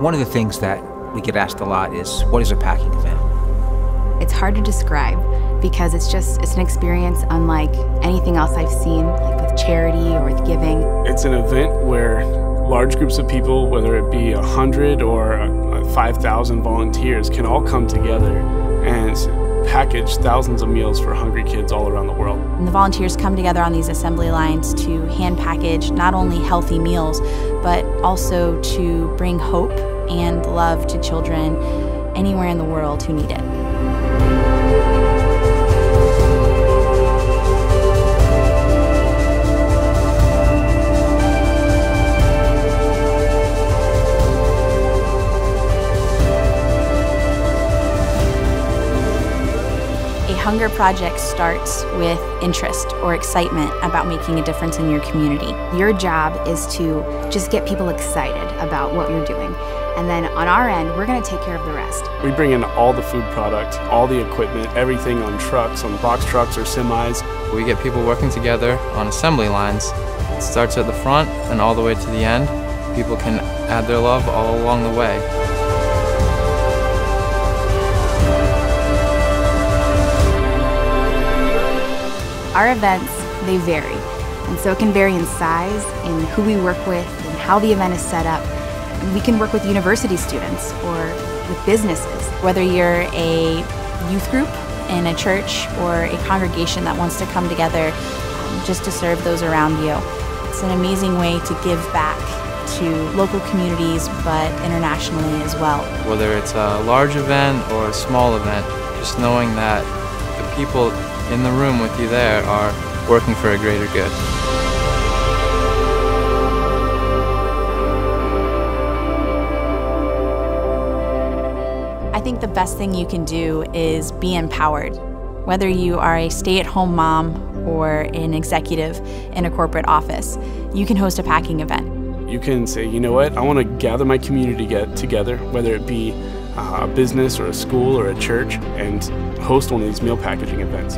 One of the things that we get asked a lot is, what is a packing event? It's hard to describe because it's just it's an experience unlike anything else I've seen, like with charity or with giving. It's an event where large groups of people, whether it be a hundred or five thousand volunteers, can all come together and package thousands of meals for hungry kids all around the world. And the volunteers come together on these assembly lines to hand package not only healthy meals, but also to bring hope and love to children anywhere in the world who need it. Hunger Project starts with interest or excitement about making a difference in your community. Your job is to just get people excited about what you're doing. And then on our end, we're going to take care of the rest. We bring in all the food product, all the equipment, everything on trucks, on box trucks or semis. We get people working together on assembly lines. It starts at the front and all the way to the end. People can add their love all along the way. Our events, they vary. And so it can vary in size, in who we work with, and how the event is set up. And we can work with university students or with businesses. Whether you're a youth group in a church or a congregation that wants to come together um, just to serve those around you. It's an amazing way to give back to local communities but internationally as well. Whether it's a large event or a small event, just knowing that the people in the room with you there are working for a greater good. I think the best thing you can do is be empowered. Whether you are a stay at home mom or an executive in a corporate office, you can host a packing event. You can say, you know what, I want to gather my community get together, whether it be Uh, a business or a school or a church, and host one of these meal packaging events.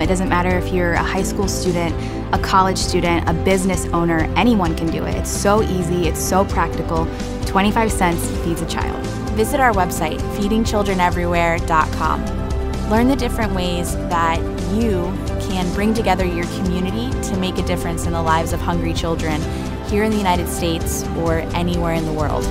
It doesn't matter if you're a high school student, a college student, a business owner, anyone can do it. It's so easy, it's so practical. 25 cents feeds a child. Visit our website, feedingchildreneverywhere.com. Learn the different ways that you can bring together your community to make a difference in the lives of hungry children here in the United States or anywhere in the world.